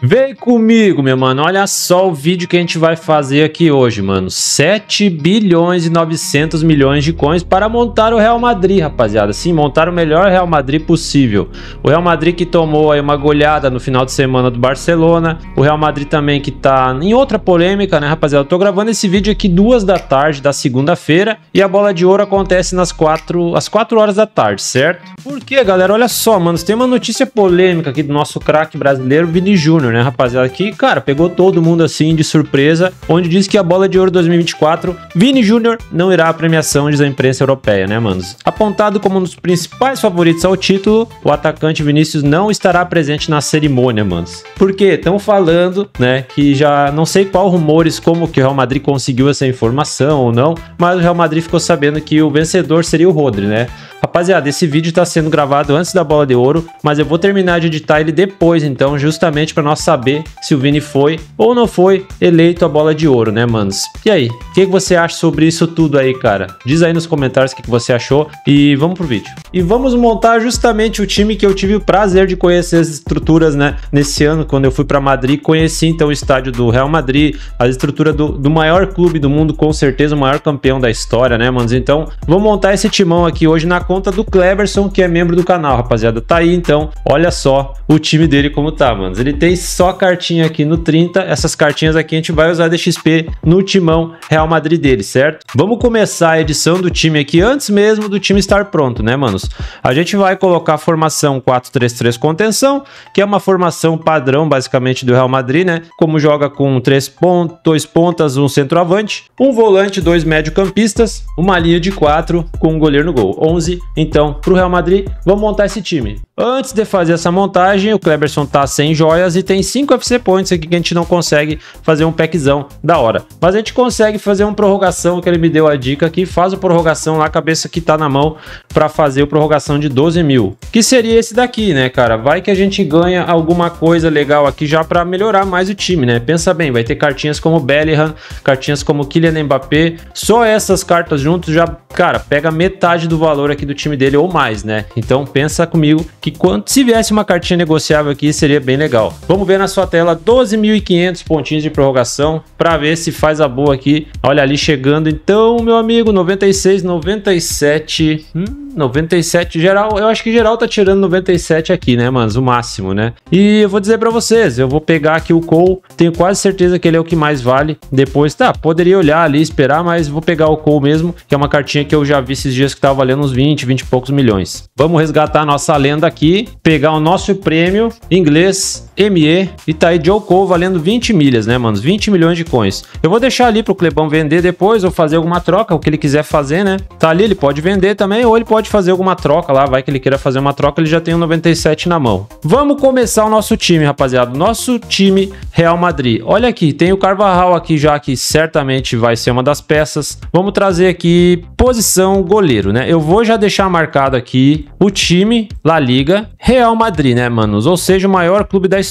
Vem comigo, meu mano. Olha só o vídeo que a gente vai fazer aqui hoje, mano. 7 bilhões e 900 milhões de coins para montar o Real Madrid, rapaziada. Sim, montar o melhor Real Madrid possível. O Real Madrid que tomou aí uma goleada no final de semana do Barcelona. O Real Madrid também que tá em outra polêmica, né, rapaziada? Eu tô gravando esse vídeo aqui duas da tarde da segunda-feira e a bola de ouro acontece nas 4, às 4 horas da tarde, certo? Por quê, galera? Olha só, mano. Tem uma notícia polêmica aqui do nosso craque brasileiro, Vini Júnior né, rapaziada? Que, cara, pegou todo mundo assim de surpresa, onde diz que a bola de ouro 2024, Vini Júnior não irá à premiação, diz a imprensa europeia, né, manos? Apontado como um dos principais favoritos ao título, o atacante Vinícius não estará presente na cerimônia, manos. Porque estão falando, né, que já não sei qual rumores, como que o Real Madrid conseguiu essa informação ou não, mas o Real Madrid ficou sabendo que o vencedor seria o Rodri, né? Rapaziada, esse vídeo está sendo gravado antes da bola de ouro, mas eu vou terminar de editar ele depois, então, justamente para nós saber se o Vini foi ou não foi eleito a bola de ouro, né, manos? E aí, o que, que, você acha sobre isso tudo aí, cara? Diz aí nos comentários o que, que você achou e vamos pro vídeo. E vamos montar justamente o time que eu tive o prazer de conhecer as estruturas, né, nesse ano, quando eu fui para Madrid, conheci então o estádio do Real Madrid, a estrutura do, do maior clube do mundo, com certeza o maior campeão da história, né, manos? Então, vamos montar esse timão aqui hoje na conta do Cleverson, que é membro do canal, rapaziada. Tá aí então, olha só o time dele como tá, mano. Ele tem só cartinha aqui no 30, essas cartinhas aqui a gente vai usar de XP no timão Real Madrid dele, certo? Vamos começar a edição do time aqui antes mesmo do time estar pronto, né, manos? A gente vai colocar a formação 4-3-3 contenção, que é uma formação padrão basicamente do Real Madrid, né? Como joga com três pontos, dois pontas, um centroavante, um volante, dois médio-campistas, uma linha de quatro com um goleiro no gol. 11 então para o Real Madrid. Vamos montar esse time. Antes de fazer essa montagem, o Kleberson tá sem joias e tem 5 FC Points aqui que a gente não consegue fazer um packzão da hora. Mas a gente consegue fazer uma prorrogação, que ele me deu a dica aqui, faz a prorrogação lá, cabeça que tá na mão para fazer a prorrogação de 12 mil. Que seria esse daqui, né, cara? Vai que a gente ganha alguma coisa legal aqui já para melhorar mais o time, né? Pensa bem, vai ter cartinhas como Bellingham, cartinhas como Kylian Mbappé. Só essas cartas juntos já, cara, pega metade do valor aqui do time dele ou mais, né? Então pensa comigo que que quando se viesse uma cartinha negociável aqui seria bem legal. Vamos ver na sua tela 12.500 pontinhos de prorrogação para ver se faz a boa aqui. Olha ali chegando então, meu amigo, 96, 97, hum, 97 geral. Eu acho que geral tá tirando 97 aqui, né, manos, o máximo, né? E eu vou dizer para vocês, eu vou pegar aqui o Cole, tenho quase certeza que ele é o que mais vale. Depois, tá, poderia olhar ali, esperar, mas vou pegar o Cole mesmo, que é uma cartinha que eu já vi esses dias que tava valendo uns 20, 20 e poucos milhões. Vamos resgatar a nossa lenda aqui, pegar o nosso prêmio inglês ME e tá aí Joe Cole valendo 20 milhas, né, manos? 20 milhões de coins. Eu vou deixar ali pro Clebão vender depois ou fazer alguma troca, o que ele quiser fazer, né? Tá ali, ele pode vender também ou ele pode fazer alguma troca lá, vai que ele queira fazer uma troca, ele já tem o 97 na mão. Vamos começar o nosso time, rapaziada. Nosso time Real Madrid. Olha aqui, tem o Carvajal aqui já que certamente vai ser uma das peças. Vamos trazer aqui posição goleiro, né? Eu vou já deixar marcado aqui o time La Liga, Real Madrid, né, manos? Ou seja, o maior clube da história,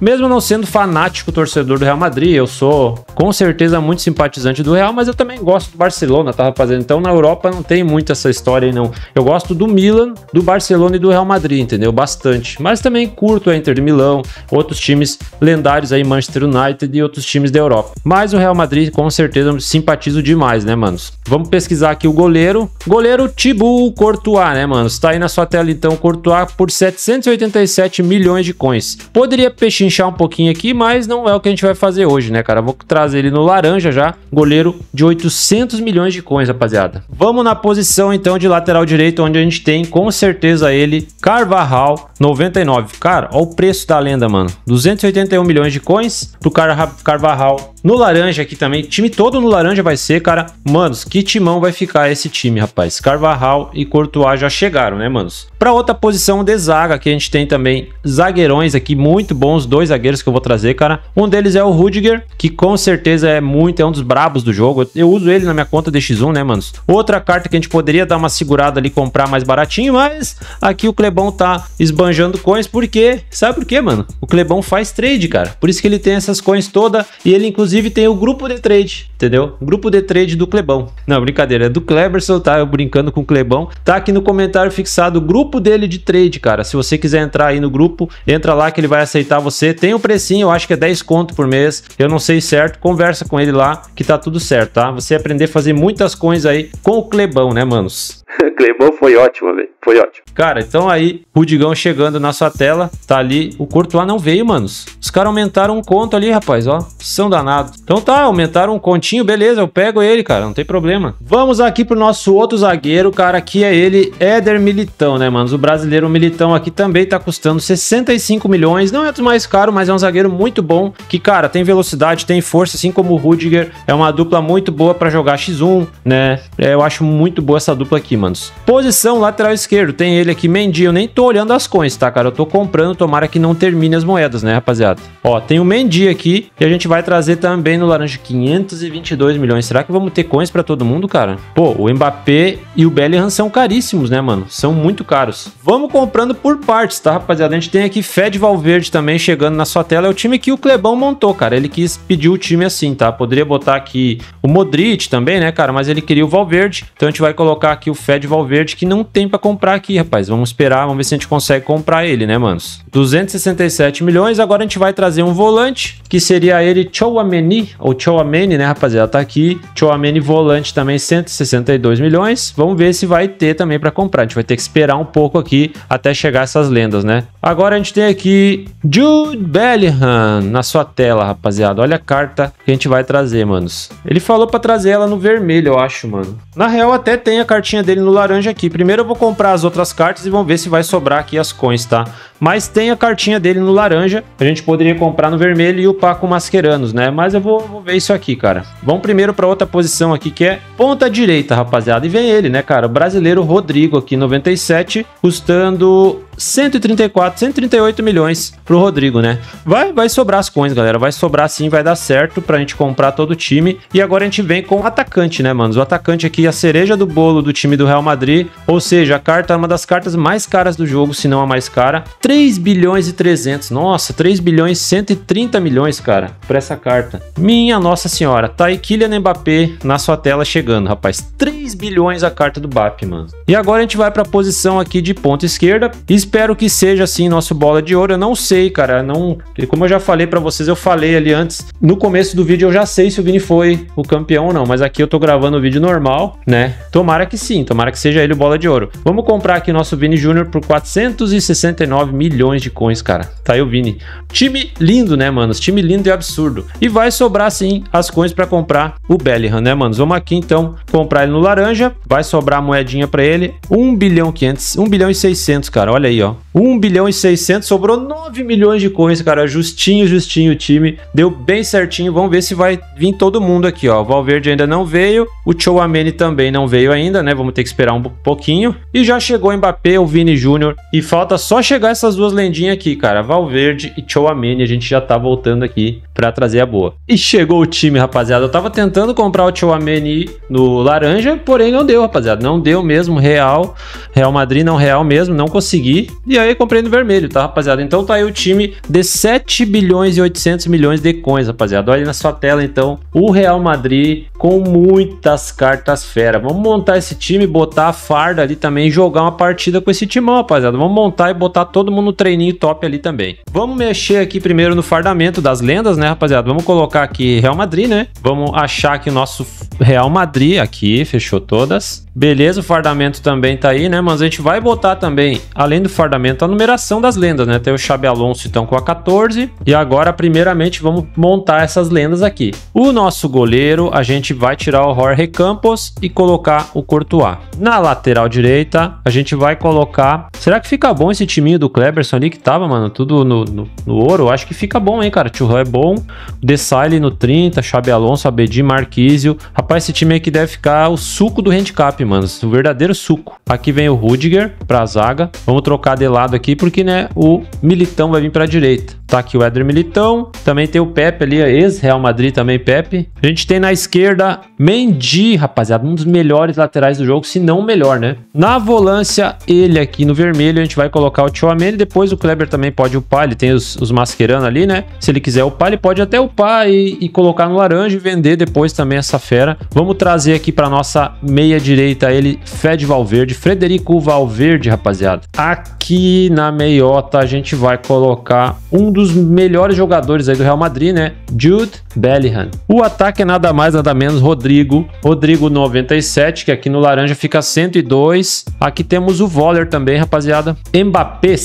mesmo não sendo fanático torcedor do Real Madrid, eu sou com certeza muito simpatizante do Real, mas eu também gosto do Barcelona, tá, rapaziada? Então na Europa não tem muito essa história aí, não. Eu gosto do Milan, do Barcelona e do Real Madrid, entendeu? Bastante. Mas também curto a Inter de Milão, outros times lendários aí, Manchester United e outros times da Europa. Mas o Real Madrid, com certeza, simpatizo demais, né, manos? Vamos pesquisar aqui o goleiro. Goleiro Thibaut Courtois, né, manos? Tá aí na sua tela então, Courtois por 787 milhões de coins. Poderia pechinchar um pouquinho aqui, mas não é o que a gente vai fazer hoje, né, cara? Vou trazer ele no laranja já, goleiro de 800 milhões de coins, rapaziada. Vamos na posição então de lateral direito, onde a gente tem com certeza ele, Carvajal, 99. Cara, olha o preço da lenda, mano. 281 milhões de coins pro Car Carvajal. No laranja aqui também, time todo no laranja vai ser, cara. Manos, que timão vai ficar esse time, rapaz. Carvajal e Courtois já chegaram, né, manos? Para outra posição de zaga, aqui a gente tem também zagueirões aqui muito bons, dois zagueiros que eu vou trazer, cara. Um deles é o Rudiger, que com certeza é muito, é um dos brabos do jogo. Eu uso ele na minha conta de X1, né, manos? Outra carta que a gente poderia dar uma segurada ali, comprar mais baratinho, mas aqui o Clebão tá esbanjando coins, porque, sabe por quê, mano? O Clebão faz trade, cara. Por isso que ele tem essas coins toda e ele, inclusive, inclusive tem o grupo de trade, entendeu? Grupo de trade do Clebão. Não, brincadeira, é do Cleberson, tá? Eu brincando com o Clebão. Tá aqui no comentário fixado o grupo dele de trade, cara. Se você quiser entrar aí no grupo, entra lá que ele vai aceitar você. Tem o um precinho, eu acho que é 10 conto por mês. Eu não sei certo, conversa com ele lá que tá tudo certo, tá? Você aprender a fazer muitas coisas aí com o Clebão, né, manos? Clebão foi ótimo, velho. Foi ótimo. Cara, então aí, Rudigão chegando na sua tela, tá ali. O Courtois não veio, manos. Os caras aumentaram um conto ali, rapaz, ó. São danados. Então tá, aumentaram um continho, beleza, eu pego ele, cara, não tem problema. Vamos aqui pro nosso outro zagueiro, cara, que é ele, Éder Militão, né, manos? O brasileiro Militão aqui também tá custando 65 milhões. Não é dos mais caro, mas é um zagueiro muito bom, que, cara, tem velocidade, tem força, assim como o Rudiger. É uma dupla muito boa para jogar X1, né? É, eu acho muito boa essa dupla aqui, manos. Posição lateral esquerdo, tem ele aqui, Mendy. Eu nem tô olhando as coins, tá, cara? Eu tô comprando, tomara que não termine as moedas, né, rapaziada? Ó, tem o Mendy aqui e a gente vai trazer também no laranja 522 milhões. Será que vamos ter coins para todo mundo, cara? Pô, o Mbappé e o Bellingham são caríssimos, né, mano? São muito caros. Vamos comprando por partes, tá, rapaziada? A gente tem aqui Fed Valverde também chegando na sua tela. É o time que o Clebão montou, cara. Ele quis pedir o time assim, tá? Poderia botar aqui o Modric também, né, cara? Mas ele queria o Valverde. Então a gente vai colocar aqui o Fed Valverde que não tem para comprar aqui, rapaz. Vamos esperar, vamos ver se a gente consegue comprar ele, né, manos? 267 milhões. Agora a gente vai trazer um volante, que seria ele Chouameni, ou Chouameni, né, rapaziada? Tá aqui. Chouameni volante também, 162 milhões. Vamos ver se vai ter também para comprar. A gente vai ter que esperar um pouco aqui até chegar essas lendas, né? Agora a gente tem aqui Jude Bellingham na sua tela, rapaziada. Olha a carta que a gente vai trazer, manos. Ele falou para trazer ela no vermelho, eu acho, mano. Na real, até tem a cartinha dele no laranja aqui. Primeiro eu vou comprar as outras cartas e vamos ver se vai sobrar aqui as coins, tá? Mas tem a cartinha dele no laranja. A gente poderia comprar no vermelho e upar com masqueranos, né? Mas eu vou, vou ver isso aqui, cara. Vamos primeiro para outra posição aqui, que é ponta direita, rapaziada. E vem ele, né, cara? O brasileiro Rodrigo aqui, 97, custando 134, 138 milhões pro Rodrigo, né? Vai, vai sobrar as coins, galera. Vai sobrar sim, vai dar certo pra gente comprar todo o time. E agora a gente vem com o atacante, né, mano? O atacante aqui, a cereja do bolo do time do Real Madrid. Ou seja, a carta é uma das cartas mais caras do jogo, se não a mais cara. 3 bilhões e 300. Nossa, 3 bilhões e 130 milhões, cara, pra essa carta. Minha nossa senhora. Tá aí Kylian Mbappé na sua tela chegando, rapaz. 3 bilhões a carta do BAP, mano. E agora a gente vai pra posição aqui de ponta esquerda. Espero que seja assim nosso bola de ouro. Eu não sei, cara. Não, como eu já falei para vocês, eu falei ali antes. No começo do vídeo eu já sei se o Vini foi o campeão ou não, mas aqui eu tô gravando o vídeo normal, né? Tomara que sim, tomara que seja ele o bola de ouro. Vamos comprar aqui nosso Vini Júnior por 469 milhões de coins, cara. Tá aí o Vini. Time lindo, né, manos? Time lindo e absurdo. E vai sobrar sim as coins para comprar o Bellingham, né, manos? Vamos aqui então comprar ele no laranja. Vai sobrar moedinha para ele. 1 bilhão 500, 1 bilhão e 600, cara. Olha aí, ó. 1 bilhão e 600, sobrou 9 milhões de coins, cara. Justinho, justinho o time. Deu bem certinho. Vamos ver se vai vir todo mundo aqui, ó. O Valverde ainda não veio. O Chouameni também não veio ainda, né? Vamos ter que esperar um pouquinho. E já chegou o Mbappé, o Vini Júnior. E falta só chegar essas duas lendinhas aqui, cara. Valverde e Chouameni. A gente já tá voltando aqui pra trazer a boa. E chegou o time, rapaziada. Eu tava tentando comprar o Chouameni no laranja, porém não deu, rapaziada. Não deu mesmo, real. Real Madrid não real mesmo, não consegui. E aí comprei no vermelho, tá, rapaziada? Então tá aí o time de 7 bilhões e 800 milhões de coins, rapaziada. Olha na sua tela, então, o Real Madrid com muitas cartas fera. Vamos montar esse time, botar a farda ali também jogar uma partida com esse timão, rapaziada. Vamos montar e botar todo mundo no treininho top ali também. Vamos mexer aqui primeiro no fardamento das lendas, né, rapaziada? Vamos colocar aqui Real Madrid, né? Vamos achar aqui o nosso Real Madrid aqui, fechou todas. Beleza, o fardamento também tá aí, né? Mas a gente vai botar também, além do fardamento, a numeração das lendas, né? Tem o Xabi Alonso então com a 14. E agora, primeiramente, vamos montar essas lendas aqui. O nosso goleiro, a gente vai tirar o Jorge Campos e colocar o Courtois. Na lateral direita, a gente vai colocar... Será que fica bom esse timinho do Kleberson ali que tava, mano? Tudo no, no, no ouro? Acho que fica bom, hein, cara? Tio é bom. Desile no 30, Xabi Alonso, Abedi, Marquísio. Rapaz, esse time aqui deve ficar o suco do handicap, mano. O verdadeiro suco. Aqui vem o Rudiger pra zaga. Vamos trocar trocar de lado aqui, porque, né, o Militão vai vir pra direita. Tá aqui o Éder Militão, também tem o Pepe ali, ex-Real Madrid também, Pepe. A gente tem na esquerda Mendy, rapaziada, um dos melhores laterais do jogo, se não o melhor, né? Na volância, ele aqui no vermelho, a gente vai colocar o Tchouameni, depois o Kleber também pode upar, ele tem os, os masquerando ali, né? Se ele quiser upar, ele pode até upar e, e colocar no laranja e vender depois também essa fera. Vamos trazer aqui para nossa meia direita ele, Fed Valverde, Frederico Valverde, rapaziada. Aqui na meiota a gente vai colocar um dos melhores jogadores aí do Real Madrid, né? Jude Bellingham. O ataque é nada mais, nada menos Rodrigo. Rodrigo 97, que aqui no laranja fica 102. Aqui temos o Voller também, rapaziada. Mbappé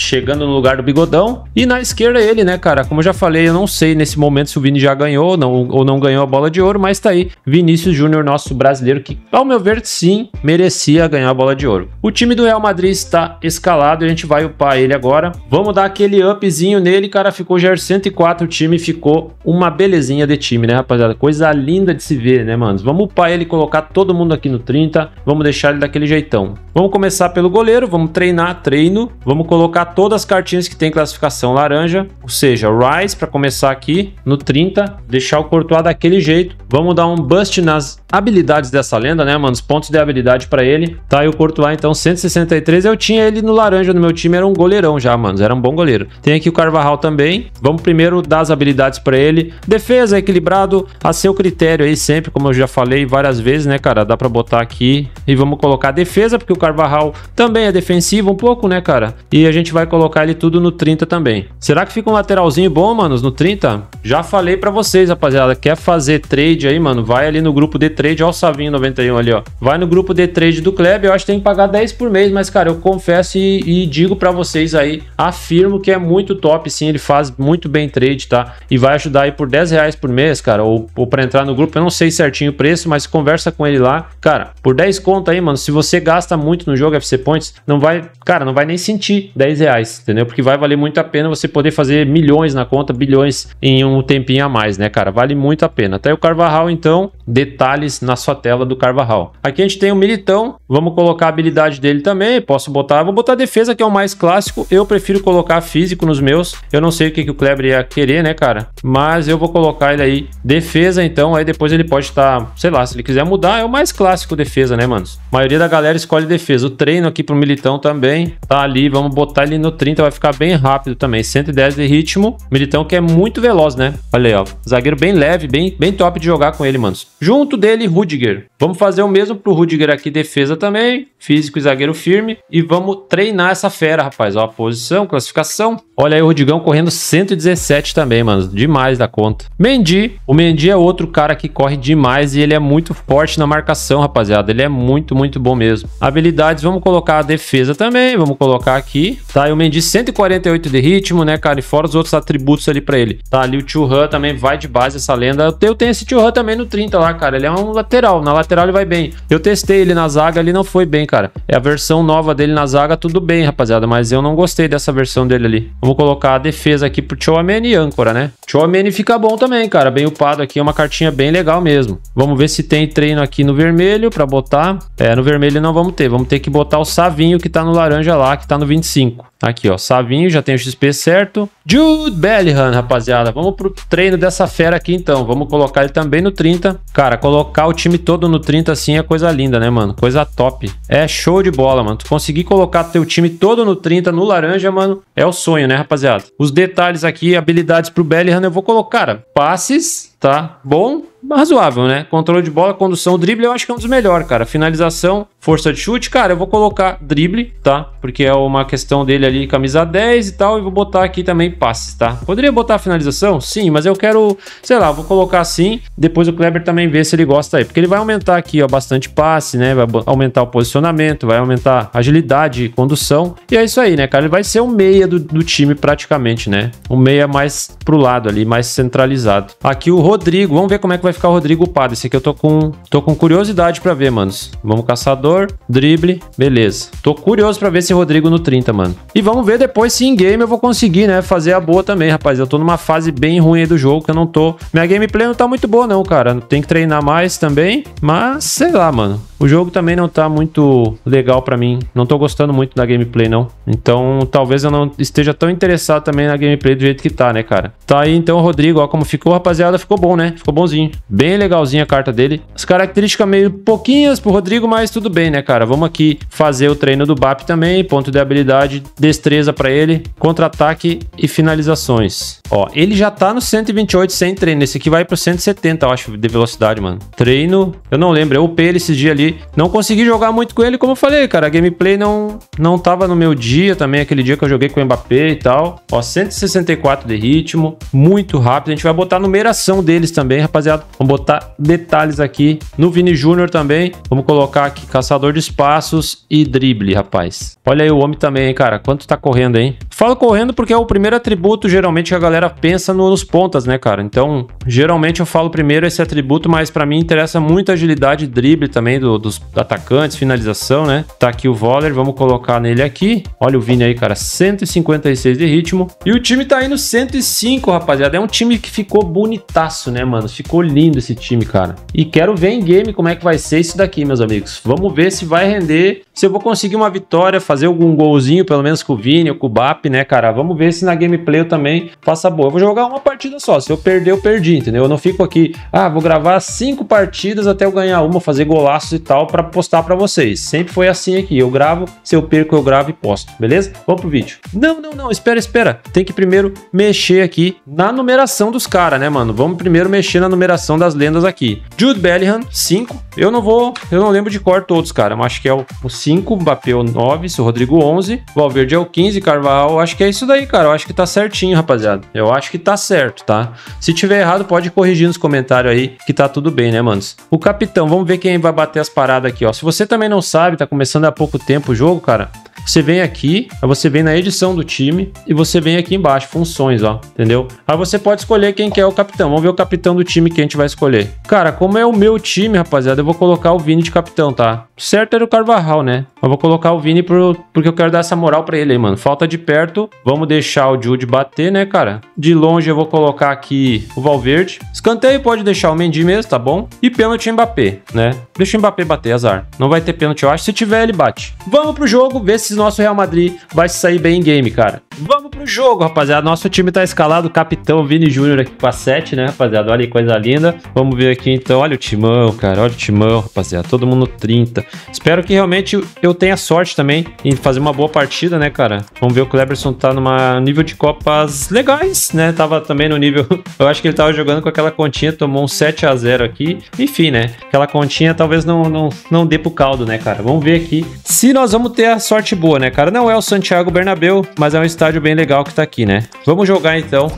chegando no lugar do Bigodão. E na esquerda ele, né, cara? Como eu já falei, eu não sei nesse momento se o Vini já ganhou não, ou não ganhou a bola de ouro, mas tá aí. Vinícius Júnior, nosso brasileiro, que ao meu ver, sim, merecia ganhar a bola de ouro. O time do Real Madrid está escalado e a gente vai upar ele agora. Vamos dar aquele upzinho nele, cara. Ficou já 104 o time, ficou uma belezinha de time, né, rapaziada? Coisa linda de se ver, né, mano? Vamos upar ele, colocar todo mundo aqui no 30. Vamos deixar ele daquele jeitão. Vamos começar pelo goleiro, vamos treinar, treino. Vamos colocar todas as cartinhas que tem classificação laranja, ou seja, Rice para começar aqui no 30, deixar o Courtois daquele jeito. Vamos dar um bust nas habilidades dessa lenda, né, mano? Os pontos de habilidade para ele. Tá, e o Courtois, então, 163. Eu tinha ele no laranja no meu time, era um goleirão já, mano. Era um bom goleiro. Tem aqui o Carvajal também. Vamos primeiro dar as habilidades para ele. Defesa equilibrado a seu critério aí sempre, como eu já falei várias vezes, né, cara? Dá para botar aqui e vamos colocar defesa, porque o Carvajal também é defensivo um pouco, né, cara? E a gente vai colocar ele tudo no 30 também. Será que fica um lateralzinho bom, manos, no 30? Já falei para vocês, rapaziada. Quer fazer trade aí, mano? Vai ali no grupo de trade, ó o Savinho 91 ali, ó. Vai no grupo de trade do Kleb, eu acho que tem que pagar 10 por mês, mas, cara, eu confesso e, e digo para vocês aí, afirmo que é muito top, sim, ele faz muito bem trade, tá? E vai ajudar aí por 10 reais por mês, cara, ou, ou para entrar no grupo, eu não sei certinho o preço, mas conversa com ele lá. Cara, por 10 conto aí, mano, se você gasta muito no jogo FC Points, não vai, cara, não vai nem sentir 10 reais, entendeu? Porque vai valer muito a pena você poder fazer milhões na conta, bilhões em um tempinho a mais, né, cara? Vale muito a pena. Até o Carvajal, então, detalhes na sua tela do Carvajal. Aqui a gente tem o Militão, vamos colocar a habilidade dele também, posso botar, vou botar defesa que é o mais clássico, eu prefiro colocar físico nos meus, eu não sei o que, que o Kleber ia querer, né, cara, mas eu vou colocar ele aí, defesa então, aí depois ele pode estar, tá, sei lá, se ele quiser mudar, é o mais clássico defesa, né, manos? A maioria da galera escolhe defesa, o treino aqui pro Militão também, tá ali, vamos botar ele no 30, vai ficar bem rápido também, 110 de ritmo, Militão que é muito veloz, né, olha aí, ó, zagueiro bem leve, bem, bem top de jogar com ele, manos. Junto dele, Rudiger, vamos fazer o mesmo pro Rudiger aqui, defesa também, físico e zagueiro firme, e vamos treinar essa fera, rapaz, ó, posição, classificação, olha aí o Rudigão correndo 117 também, mano, demais da conta. Mendy, o Mendy é outro cara que corre demais e ele é muito forte na marcação, rapaziada, ele é muito, muito bom mesmo. Habilidades, vamos colocar a defesa também, vamos colocar aqui, tá, e o Mendy 148 de ritmo, né, cara, e fora os outros atributos ali pra ele. Tá, ali o Churran também vai de base essa lenda, eu tenho esse Churran também no 30 lá, cara, ele é um lateral, na lateral ele vai bem. Eu testei ele na zaga, ele não foi bem, cara. É a versão nova dele na zaga, tudo bem, rapaziada, mas eu não gostei dessa versão dele ali. Vamos colocar a defesa aqui pro Chouameni e âncora, né? Chouameni fica bom também, cara, bem upado aqui, é uma cartinha bem legal mesmo. Vamos ver se tem treino aqui no vermelho pra botar. É, no vermelho não vamos ter, vamos ter que botar o Savinho que tá no laranja lá, que tá no 25. Aqui, ó, Savinho, já tem o XP certo. Jude Bellingham, rapaziada. Vamos pro treino dessa fera aqui, então. Vamos colocar ele também no 30. Cara, colocar o time todo no 30 assim é coisa linda, né, mano? Coisa top. É show de bola, mano. Tu conseguir colocar teu time todo no 30, no laranja, mano, é o sonho, né, rapaziada? Os detalhes aqui, habilidades pro Bellingham, eu vou colocar, cara, passes, tá? Bom, razoável, né? Controle de bola, condução, drible, eu acho que é um dos melhores, cara. Finalização, força de chute, cara, eu vou colocar drible, tá? Porque é uma questão dele ali, camisa 10 e tal, e vou botar aqui também passes, tá? Poderia botar finalização? Sim, mas eu quero, sei lá, vou colocar assim, depois o Kleber também vê se ele gosta aí, porque ele vai aumentar aqui, ó, bastante passe, né? Vai aumentar o posicionamento, vai aumentar agilidade, condução, e é isso aí, né, cara? Ele vai ser o meia do, do time praticamente, né? O meia mais pro lado ali, mais centralizado. Aqui o Rodrigo. Vamos ver como é que vai ficar o Rodrigo upado. Esse aqui eu tô com, tô com curiosidade pra ver, manos. Vamos caçador, drible, beleza. Tô curioso pra ver esse Rodrigo no 30, mano. E vamos ver depois se em game eu vou conseguir, né, fazer a boa também, rapaz. Eu tô numa fase bem ruim aí do jogo que eu não tô... Minha gameplay não tá muito boa não, cara. Tem que treinar mais também, mas sei lá, mano. O jogo também não tá muito legal para mim. Não tô gostando muito da gameplay, não. Então, talvez eu não esteja tão interessado também na gameplay do jeito que tá, né, cara? Tá aí, então, o Rodrigo, ó, como ficou, rapaziada, ficou bom, né? Ficou bonzinho. Bem legalzinha a carta dele. As características meio pouquinhas pro Rodrigo, mas tudo bem, né, cara? Vamos aqui fazer o treino do BAP também. Ponto de habilidade, destreza para ele, contra-ataque e finalizações. Ó, ele já tá no 128 sem treino. Esse aqui vai pro 170, eu acho, de velocidade, mano. Treino, eu não lembro. Eu upei ele esses dias ali não consegui jogar muito com ele, como eu falei, cara. A gameplay não, não tava no meu dia também, aquele dia que eu joguei com o Mbappé e tal. Ó, 164 de ritmo, muito rápido. A gente vai botar a numeração deles também, rapaziada. Vamos botar detalhes aqui no Vini Júnior também. Vamos colocar aqui caçador de espaços e drible, rapaz. Olha aí o homem também, hein, cara. Quanto tá correndo, hein? Falo correndo porque é o primeiro atributo, geralmente, que a galera pensa nos pontas, né, cara? Então, geralmente eu falo primeiro esse atributo, mas para mim interessa muito a agilidade e drible também do, dos atacantes, finalização, né? Tá aqui o Voller, vamos colocar nele aqui. Olha o Vini aí, cara, 156 de ritmo. E o time tá indo 105, rapaziada. É um time que ficou bonitaço, né, mano? Ficou lindo esse time, cara. E quero ver em game como é que vai ser isso daqui, meus amigos. Vamos ver se vai render, se eu vou conseguir uma vitória, fazer algum golzinho, pelo menos com o Vini ou com o Bap, né, cara? Vamos ver se na gameplay eu também faça boa. Eu vou jogar uma partida só. Se eu perder, eu perdi, entendeu? Eu não fico aqui, ah, vou gravar cinco partidas até eu ganhar uma, fazer golaços e tal para postar para vocês. Sempre foi assim aqui. Eu gravo, se eu perco, eu gravo e posto, beleza? Vamos pro vídeo. Não, não, não, espera, espera. Tem que primeiro mexer aqui na numeração dos caras, né, mano? Vamos primeiro mexer na numeração das lendas aqui. Jude Bellingham, 5. Eu não vou, eu não lembro de cor todos, cara. Mas acho que é o 5, Mbappé o 9, o Rodrigo 11, Valverde é o 15, Carvalho, acho que é isso daí, cara. Eu acho que tá certinho, rapaziada. Eu acho que tá certo, tá? Se tiver errado, pode corrigir nos comentários aí que tá tudo bem, né, manos? O capitão, vamos ver quem vai bater as paradas aqui, ó. Se você também não sabe, tá começando há pouco tempo o jogo, cara, você vem aqui, aí você vem na edição do time e você vem aqui embaixo, funções, ó, entendeu? Aí você pode escolher quem que é o capitão. Vamos ver o capitão do time que a gente vai escolher. Cara, como é o meu time, rapaziada, eu vou colocar o Vini de capitão, tá? Certo era o Carvajal, né? Eu vou colocar o Vini pro, porque eu quero dar essa moral pra ele aí, mano. Falta de perto, vamos deixar o Jude bater, né, cara? De longe eu vou colocar aqui o Valverde. Escanteio pode deixar o Mendy mesmo, tá bom? E pênalti Mbappé, né? Deixa o Mbappé bater, azar. Não vai ter pênalti, eu acho. Se tiver, ele bate. Vamos pro jogo, ver se nosso Real Madrid vai sair bem em game, cara. Vamos pro jogo, rapaziada. Nosso time tá escalado, capitão Vini Júnior aqui com a 7, né, rapaziada? Olha que coisa linda. Vamos ver aqui então. Olha o timão, cara. Olha o timão, rapaziada. Todo mundo 30. Espero que realmente eu tenha sorte também em fazer uma boa partida, né, cara? Vamos ver o Cleberson tá numa nível de copas legais, né? Tava também no nível. Eu acho que ele tava jogando com aquela continha, tomou um 7 a 0 aqui. Enfim, né? Aquela continha talvez não, não, não dê pro caldo, né, cara? Vamos ver aqui se nós vamos ter a sorte boa, né, cara? Não é o Santiago Bernabéu, mas é um estádio bem legal que tá aqui, né? Vamos jogar então.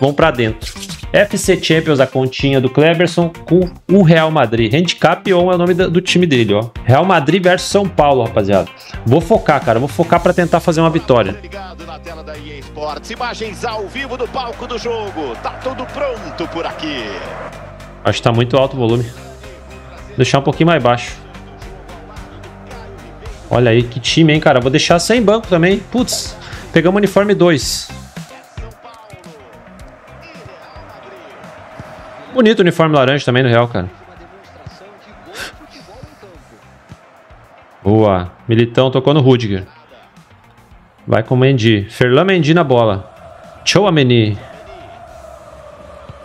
Vamos para dentro. FC Champions, a continha do Kleberson com o Real Madrid. Handicap on é o nome do time dele, ó. Real Madrid versus São Paulo, rapaziada. Vou focar, cara. Vou focar para tentar fazer uma vitória. Ligado na tela da EA Sports, imagens ao vivo do palco do jogo. Tá tudo pronto por aqui. Acho que tá muito alto o volume. Vou deixar um pouquinho mais baixo. Olha aí, que time, hein, cara. Vou deixar sem banco também. Putz, pegamos uniforme 2. Bonito o uniforme laranja também no Real, cara. Boa. Militão tocou no Rudiger. Vai com o Mendy. Ferlan Mendy na bola. Chouameni.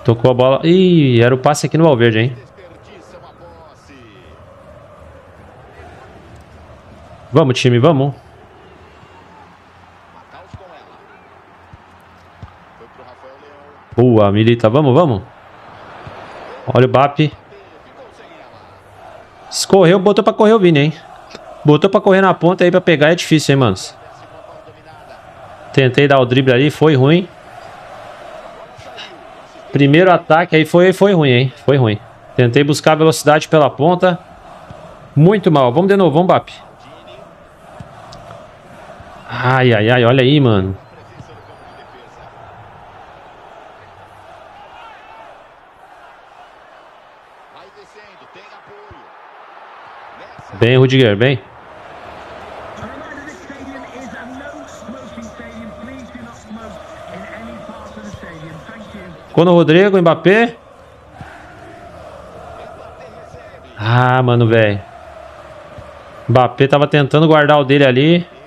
Tocou a bola. Ih, era o passe aqui no Valverde, hein? Vamos, time, vamos. Boa, Milita, vamos, vamos. Olha o BAP. Escorreu, botou pra correr o Vini, hein? Botou pra correr na ponta aí pra pegar é difícil, hein, manos? Tentei dar o drible ali, foi ruim. Primeiro ataque aí foi, foi ruim, hein? Foi ruim. Tentei buscar velocidade pela ponta. Muito mal. Vamos de novo, vamos, BAP. Ai, ai, ai, olha aí, mano. Bem, Rudiger, bem. Quando o Rodrigo, Mbappé. Ah, mano, velho. Mbappé tava tentando guardar o dele ali.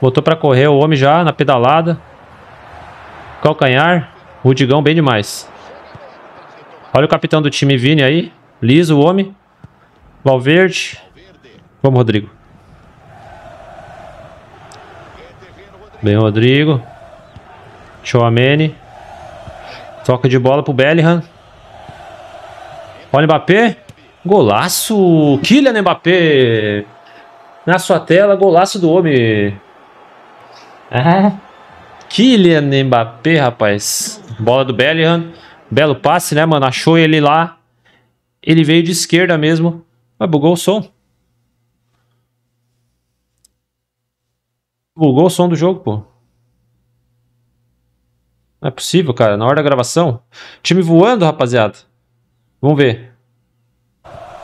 Botou pra correr o homem já na pedalada. Calcanhar. Rudigão bem demais. Olha o capitão do time Vini aí. Liso, o homem. Valverde. Vamos, Rodrigo. Bem, Rodrigo. Chouameni. Toca de bola pro Bellingham. Olha o Mbappé. Golaço. Kylian Mbappé. Na sua tela, golaço do homem. Kylian Mbappé, rapaz. Bola do Bellingham. Belo passe, né, mano? Achou ele lá. Ele veio de esquerda mesmo. Mas bugou o som. Bugou o som do jogo, pô. Não é possível, cara. Na hora da gravação. Time voando, rapaziada. Vamos ver.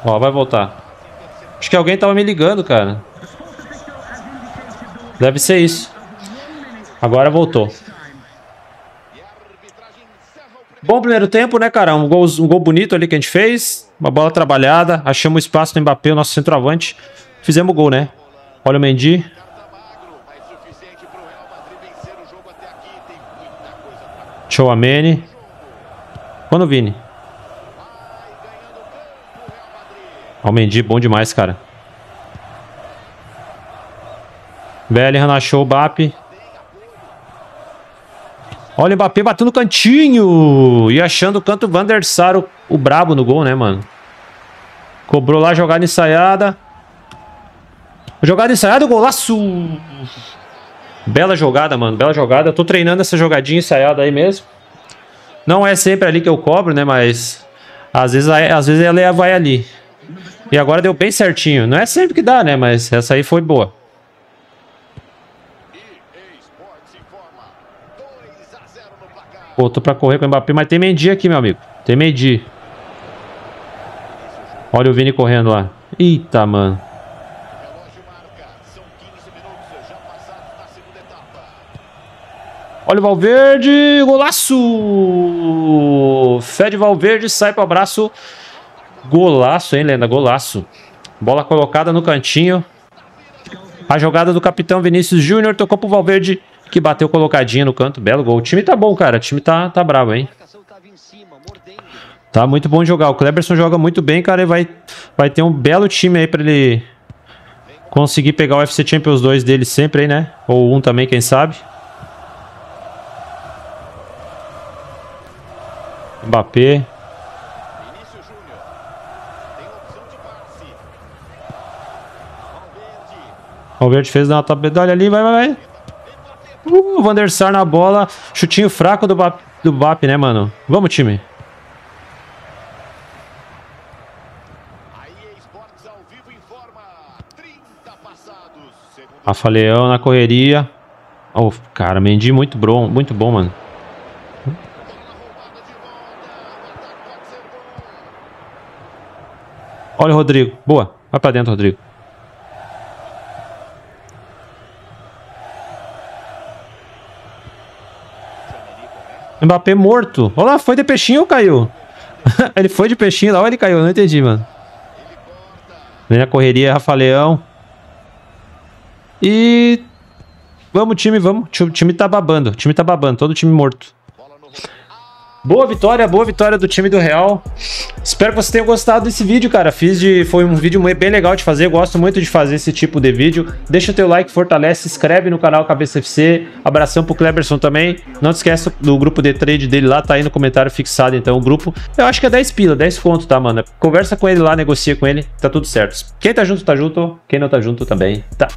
Ó, vai voltar. Acho que alguém tava me ligando, cara. Deve ser isso. Agora voltou. Bom primeiro tempo, né, cara? Um gol, um gol bonito ali que a gente fez. Uma bola trabalhada. Achamos espaço no Mbappé, o nosso centroavante. Fizemos gol, né? Olha o Mendy. Chouameni. Quando o Vini. Ó, o Mendy, bom demais, cara. Bellingham achou o Bap. Olha o Mbappé batendo no cantinho. E achando o canto Van der Sar, o, o brabo no gol, né, mano? Cobrou lá, jogada ensaiada. Jogada ensaiada, golaço. Bela jogada, mano. Bela jogada. Eu tô treinando essa jogadinha ensaiada aí mesmo. Não é sempre ali que eu cobro, né? Mas às vezes, às vezes ela vai ali. E agora deu bem certinho. Não é sempre que dá, né? Mas essa aí foi boa. Voltou pra correr com o Mbappé, mas tem Mendy aqui, meu amigo. Tem Mendy. Olha o Vini correndo lá. Eita, mano. Olha o Valverde, golaço! Fede Valverde, sai para o abraço. Golaço, hein, Lenda? Golaço. Bola colocada no cantinho. A jogada do capitão Vinícius Júnior tocou pro Valverde, que bateu colocadinha no canto. Belo gol. O time tá bom, cara. O time tá, tá bravo, hein? Tá muito bom jogar. O Kleberson joga muito bem, cara. E vai, vai ter um belo time aí pra ele conseguir pegar o FC Champions 2 dele sempre aí, né? Ou um também, quem sabe. Mbappé. Valverde fez uma tabela ali, vai, vai, vai. Uh, Van der Sar na bola. Chutinho fraco do Bap, do Bap, né, mano? Vamos, time. Rafa Leão na correria. Oh, cara, Mendy muito bom, muito bom, mano. Olha o Rodrigo. Boa. Vai pra dentro, Rodrigo. Mbappé morto. Olha lá, foi de peixinho ou caiu? ele foi de peixinho lá ou ele caiu? Não entendi, mano. Vem a correria, Rafa Leão. E... Vamos, time, vamos. O time tá babando. O time tá babando. Todo time morto. Boa vitória, boa vitória do time do Real. Espero que você tenha gostado desse vídeo, cara. Fiz de, foi um vídeo bem legal de fazer. Gosto muito de fazer esse tipo de vídeo. Deixa o teu like, fortalece, se inscreve no canal Cabeça FC. Abração pro Kleberson também. Não te esqueça do grupo de trade dele lá, tá aí no comentário fixado. Então, o grupo, eu acho que é 10 pila, 10 conto, tá, mano? Conversa com ele lá, negocia com ele, tá tudo certo. Quem tá junto, tá junto. Quem não tá junto também, tá.